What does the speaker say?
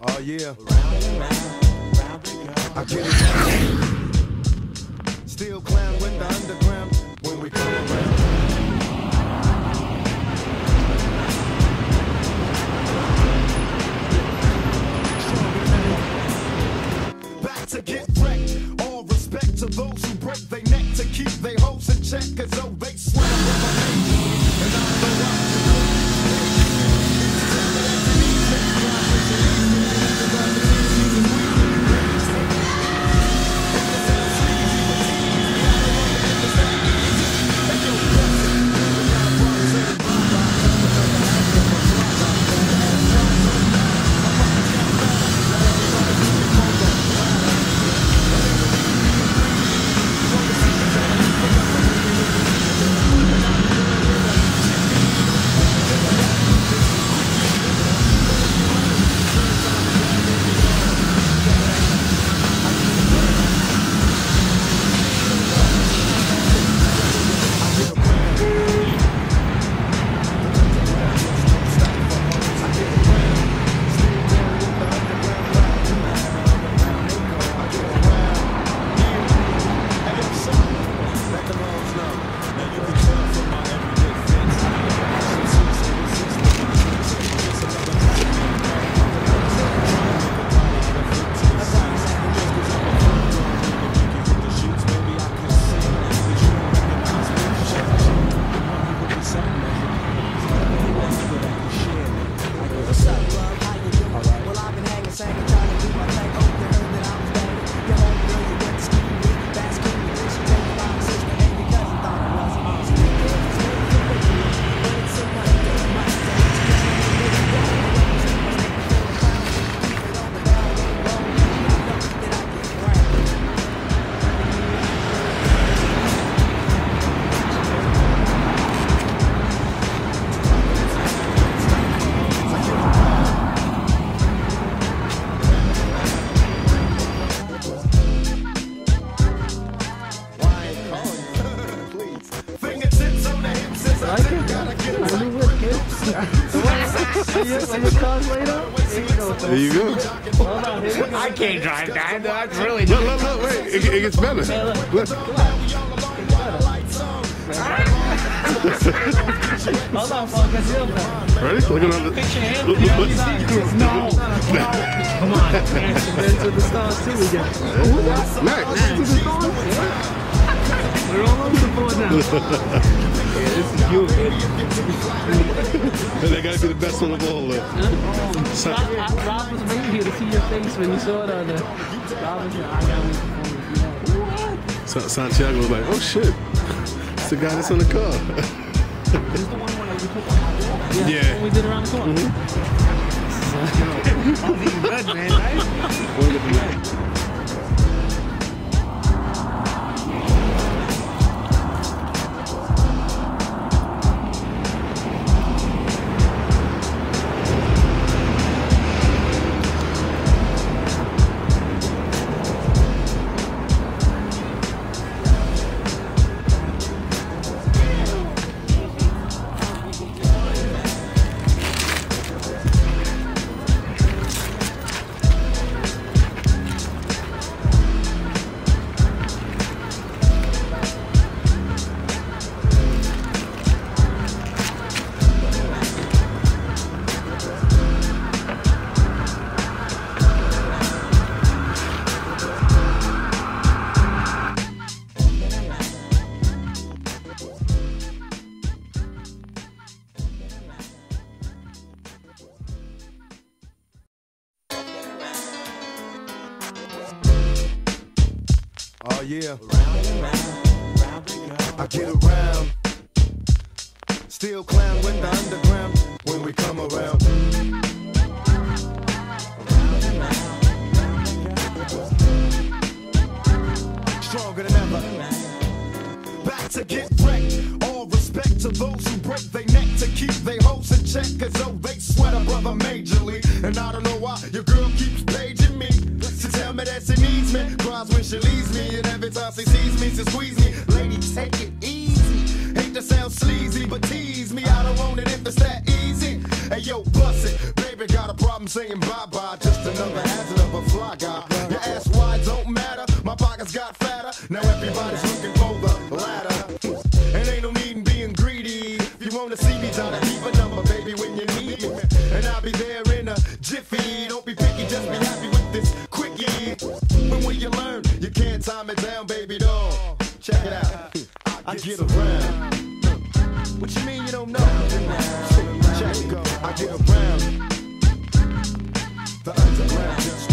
Oh yeah. I get it. Still clown the underground when we come around. Back to get wrecked. All respect to those Fingertips on the hips as I gotta get it right. There you go. I can't drive that. That's really Look, look, look, wait. It, it gets better. Look. Hold on, focus. Ready? Look at the. Picture him. Look, look, look. No. Come on. Dance to the stars too again. Max. Dance to the stars. We're all the board now. yeah, this is you. And they gotta be the best one of all, though. So- Rob, Rob- Rob was waiting here to see your face when you saw it on the. Rob was like, I got one for you. Sa- Santiago was like, oh shit. It's the guy that's on the car. Yeah. Yeah. We did around the corner. good, man. Right? Oh yeah. I get around. Still clown with the underground when we come around. Stronger than ever. Back to get wrecked. All respect to those who break their neck to keep their hopes in check Cause though they sweat a brother majorly. And I don't know why your girl keeps paging me to tell me that she needs me. When she leaves me, and every time she sees me, she squeeze me. Lady, take it easy. Hate to sound sleazy, but tease me. I don't want it if it's that easy. Hey yo, bust it. Baby, got a problem saying bye bye just another hazard of a fly guy. Your ass wide don't matter. My pockets got fatter. Now everybody's looking for the ladder. And ain't no need in being greedy. If you wanna see me, try to keep a number, baby, when you need me. And I'll be there I get around. What you mean you don't know? Check. I get around. The underground